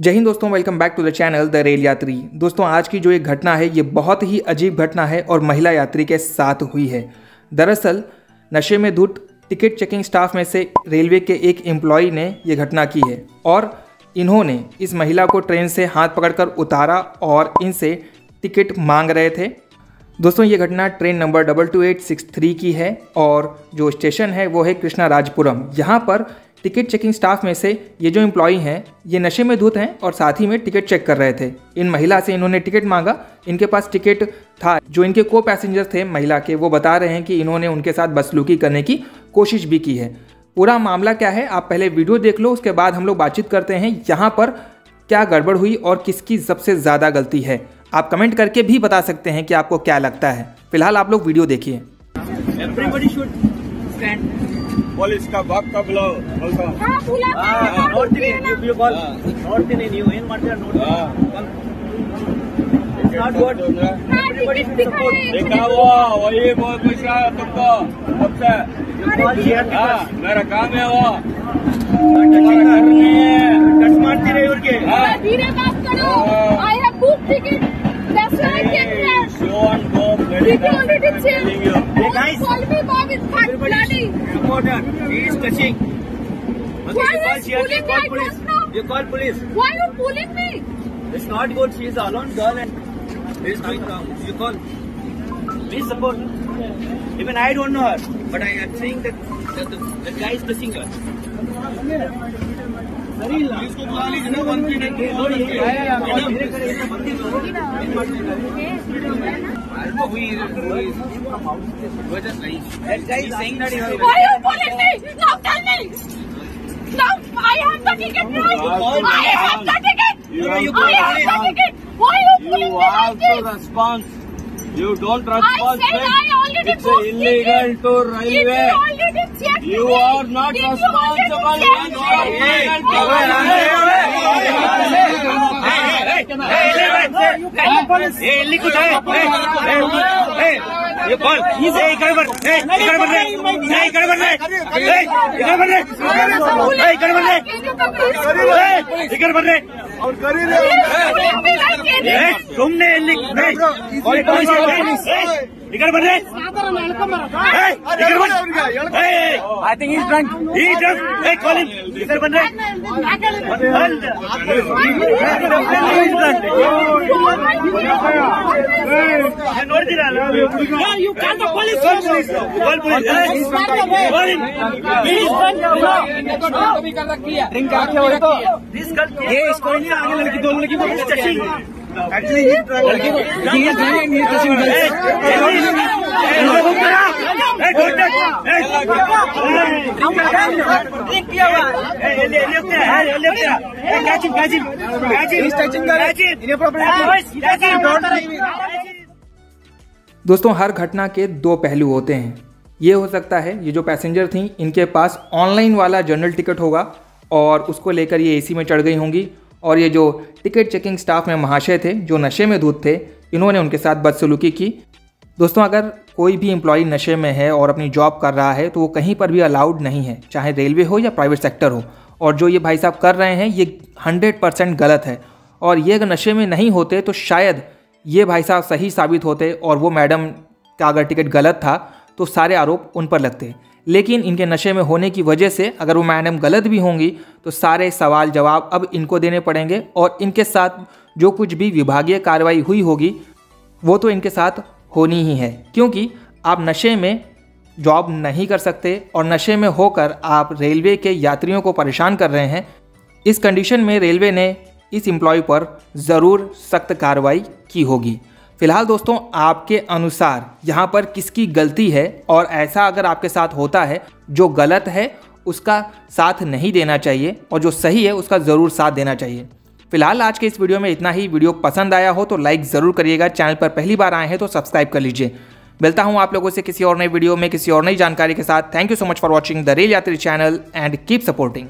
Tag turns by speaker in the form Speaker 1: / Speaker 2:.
Speaker 1: जय हिंद दोस्तों welcome back to the channel the rail Yatri दोस्तों, आज की जो एक घटना है, ये बहुत ही अजीब घटना है और महिला यात्री के साथ हुई है। दरअसल, नशे में धुत टिकट चेकिंग स्टाफ में से रेलवे के एक एम्प्लॉय ने ये घटना की है और इन्होंने इस महिला को ट्रेन से हाथ पकड़कर उतारा और इनसे टिकट मांग रहे थे। दोस्तों, ये घटना train number double two eight six three की है और जो स्टेशन है, वो है कृष्णा राजपुरम यहाँ पर टिकट चेकिंग स्टाफ में से ये जो एम्प्लॉय हैं, ये नशे में धुत हैं और साथ ही में टिकट चेक कर रहे थे। इन महिला से इन्होंने टिकट मांगा। इनके पास टिकट था। जो इनके को पैसेंजर थे, महिला के, वो बता रहे हैं कि इन्होंने उनके साथ बसलूकी करने की कोशिश भी की है। पूरा मामला क्या है, आप पहले वीडियो देख लो, उसके बाद हम लोग बातचीत करते हैं, यहाँ पर क्या गड़बड़ हुई और किसकी सबसे ज़्यादा गलती है। आप कमेंट करके भी बता सकते हैं कि आपको क्या लगता है। फ़िलहाल आप लोग वीडियो देखिए।
Speaker 2: काम है वो।
Speaker 3: टच मारती रही उनके।
Speaker 4: धीरे बात
Speaker 2: go very
Speaker 4: Did you
Speaker 2: fast,
Speaker 4: already
Speaker 2: I'm
Speaker 4: check?
Speaker 2: telling you.
Speaker 3: Hey, guys.
Speaker 4: Call me is fat bloody.
Speaker 3: support her. Is touching. Okay,
Speaker 4: Why
Speaker 3: you call
Speaker 4: is pulling
Speaker 3: call
Speaker 4: my
Speaker 3: police.
Speaker 4: clothes now?
Speaker 3: You call police.
Speaker 4: Why you pulling me?
Speaker 3: It's not good. She is alone girl and doing wrong. You call. Please support. Even I don't know her, but I am saying that the, the, the guy is touching her. इसको बुला लीजिए ना की
Speaker 4: Why you this?
Speaker 2: respond.
Speaker 4: I said I already
Speaker 2: It's illegal to railway. You are not responsible.
Speaker 3: ये बोल ये इकड़ बन रे इकड़ बन रे ये इकड़ बन रे रे इकड़ बन रे रे इकड़ बन रे रे इकड़ बन रे और कर ही रहे तुमने लिख नहीं कोई कोई ఇక్కడ బర్రి ఇక్కడ బర్రి ఐ థింక్ ఈస్ డ్రంక్ ఈ డ్రంక్ ఏ కాలింగ్ ఇక్కడ బర్రి You can't the police. Call police. Call him. Please drink. Drink क्या हो तो? ये इसको नहीं आगे लड़की दो लड़की को चेकिंग ही ही है
Speaker 1: दोस्तों हर घटना के दो पहलू होते हैं ये हो सकता है ये जो पैसेंजर थी इनके पास ऑनलाइन वाला जनरल टिकट होगा और उसको लेकर ये एसी में चढ़ गई होंगी और ये जो टिकट चेकिंग स्टाफ में महाशय थे, जो नशे में धूत थे, इन्होंने उनके साथ बदसलूकी की। दोस्तों, अगर कोई भी एम्प्लॉय नशे में है और अपनी जॉब कर रहा है तो वो कहीं पर भी अलाउड नहीं है, चाहे रेलवे हो या प्राइवेट सेक्टर हो। और जो ये भाई साहब कर रहे हैं, ये हंड्रेड परसेंट गलत है। और ये अगर नशे में नहीं होते तो शायद ये भाई साहब सही साबित होते और वो मैडम का अगर टिकट गलत था तो सारे आरोप उन पर लगते। लेकिन इनके नशे में होने की वजह से अगर वो मैडम गलत भी होंगी तो सारे सवाल जवाब अब इनको देने पड़ेंगे और इनके साथ जो कुछ भी विभागीय कार्रवाई हुई होगी, वो तो इनके साथ होनी ही है। क्योंकि आप नशे में जॉब नहीं कर सकते और नशे में होकर आप रेलवे के यात्रियों को परेशान कर रहे हैं, इस कंडीशन में रेलवे ने इस एम्प्लॉय पर ज़रूर सख्त कार्रवाई की होगी। फ़िलहाल दोस्तों, आपके अनुसार यहाँ पर किसकी गलती है और ऐसा अगर आपके साथ होता है, जो गलत है, उसका साथ नहीं देना चाहिए और जो सही है, उसका ज़रूर साथ देना चाहिए। फ़िलहाल आज के इस वीडियो में इतना ही। वीडियो पसंद आया हो तो लाइक ज़रूर करिएगा। चैनल पर पहली बार आए हैं तो सब्सक्राइब कर लीजिए। मिलता हूँ आप लोगों से किसी और नई वीडियो में, किसी और नई जानकारी के साथ। Thank you so much for watching the rail Yatri channel and keep supporting